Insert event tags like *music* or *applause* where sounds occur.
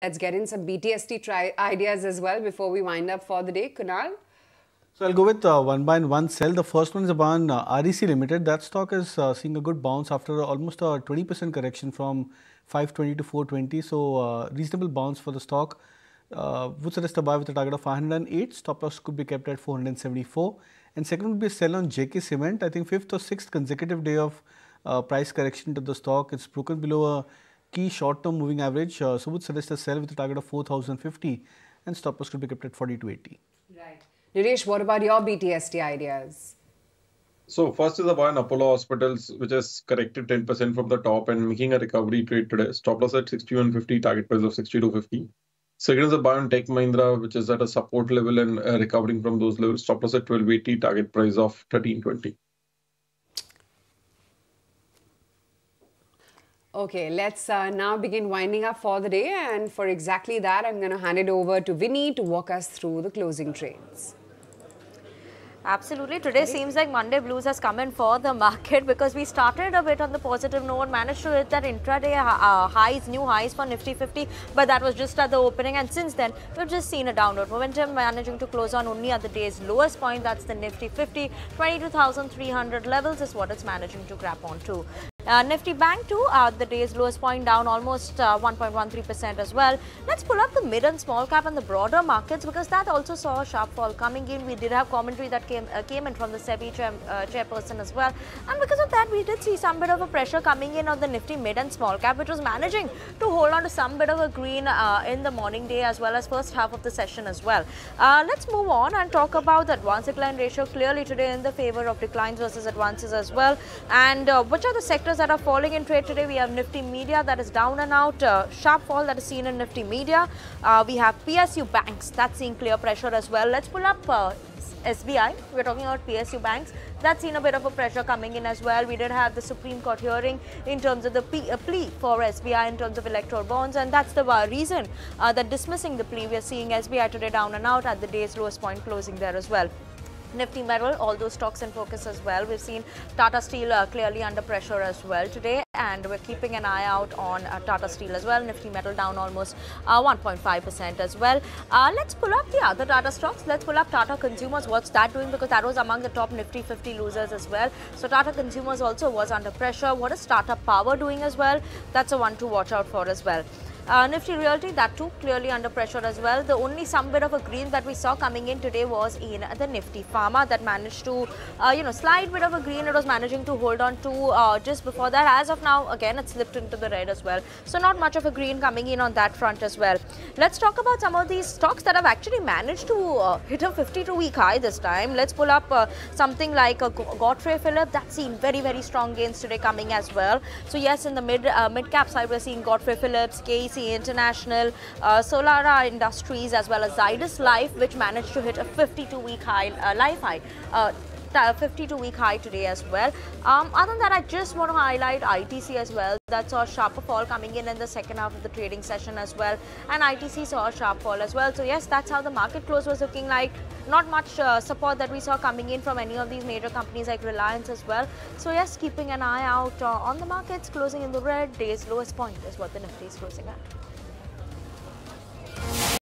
Let's get in some BTST try ideas as well before we wind up for the day. Kunal? So I'll go with uh, one buy and one sell. The first one is about uh, REC Limited. That stock is uh, seeing a good bounce after almost a 20% correction from 520 to 420. So uh, reasonable bounce for the stock. Uh, would suggest a buy with a target of 508. Stop loss could be kept at 474. And second would be a sell on JK Cement. I think fifth or sixth consecutive day of uh, price correction to the stock. It's broken below a key short-term moving average. Uh, so would suggest a sell with a target of 4,050 and stop loss could be kept at 4280. Right. Niresh, what about your BTST ideas? So first is the one Apollo Hospitals, which has corrected 10% from the top and making a recovery trade today. Stop loss at 6150, target price of 6250. Second is the buy on Tech Mahindra, which is at a support level and uh, recovering from those levels. Stop loss at 1280, target price of 1320. Okay, let's uh, now begin winding up for the day. And for exactly that, I'm going to hand it over to Vinny to walk us through the closing trades. Absolutely. Today seems like Monday Blues has come in for the market *laughs* because we started a bit on the positive note, managed to hit that intraday uh, highs, new highs for Nifty 50, but that was just at the opening. And since then, we've just seen a downward momentum, managing to close on only at the day's lowest point. That's the Nifty 50. 22,300 levels is what it's managing to grab onto. Uh, Nifty Bank too, uh, the day's lowest point down almost 1.13% uh, as well. Let's pull up the mid and small cap and the broader markets because that also saw a sharp fall coming in. We did have commentary that came uh, came in from the SEBI chair, uh, chairperson as well. And because of that, we did see some bit of a pressure coming in on the Nifty mid and small cap, which was managing to hold on to some bit of a green uh, in the morning day as well as first half of the session as well. let's move on and talk about the advance decline ratio clearly today in the favor of declines versus advances as well. And which are the sectors that are falling in trade today. We have Nifty Media that is down and out. Uh, sharp fall that is seen in Nifty Media. Uh, we have PSU Banks that's seeing clear pressure as well. Let's pull up uh, SBI. We're talking about PSU banks. That's seen a bit of a pressure coming in as well. We did have the Supreme Court hearing in terms of the plea for SBI in terms of electoral bonds, and that's the uh, reason uh, that dismissing the plea, we're seeing SBI today down and out at the day's lowest point closing there as well. Nifty Metal, all those stocks in focus as well. We've seen Tata Steel uh, clearly under pressure as well today and we're keeping an eye out on uh, Tata Steel as well. Nifty Metal down almost 1.5% uh, as well. Uh, let's pull up the other Tata stocks. Let's pull up Tata Consumers. What's that doing? Because that was among the top Nifty 50 losers as well. So Tata Consumers also was under pressure. What is Tata Power doing as well? That's a one to watch out for as well. Uh, Nifty Realty, that too clearly under pressure as well. The only some bit of a green that we saw coming in today was in the Nifty Pharma that managed to, uh, you know, slight bit of a green. It was managing to hold on to uh, just before that. As of now, again, it slipped into the red as well. So not much of a green coming in on that front as well. Let's talk about some of these stocks that have actually managed to uh, hit a 52-week high this time. Let's pull up uh, something like a Godfrey Philip. That's seen very, very strong gains today coming as well. So yes, in the mid uh, mid cap side, we're seeing Godfrey Phillips, KC International, uh, Solara Industries as well as Zydus Life which managed to hit a 52-week high, uh, life high. Uh, 52-week high today as well. Um, other than that, I just want to highlight ITC as well. That saw a sharper fall coming in in the second half of the trading session as well. And ITC saw a sharp fall as well. So yes, that's how the market close was looking like. Not much uh, support that we saw coming in from any of these major companies like Reliance as well. So yes, keeping an eye out uh, on the markets closing in the red. Day's lowest point is what the Nifty is closing at.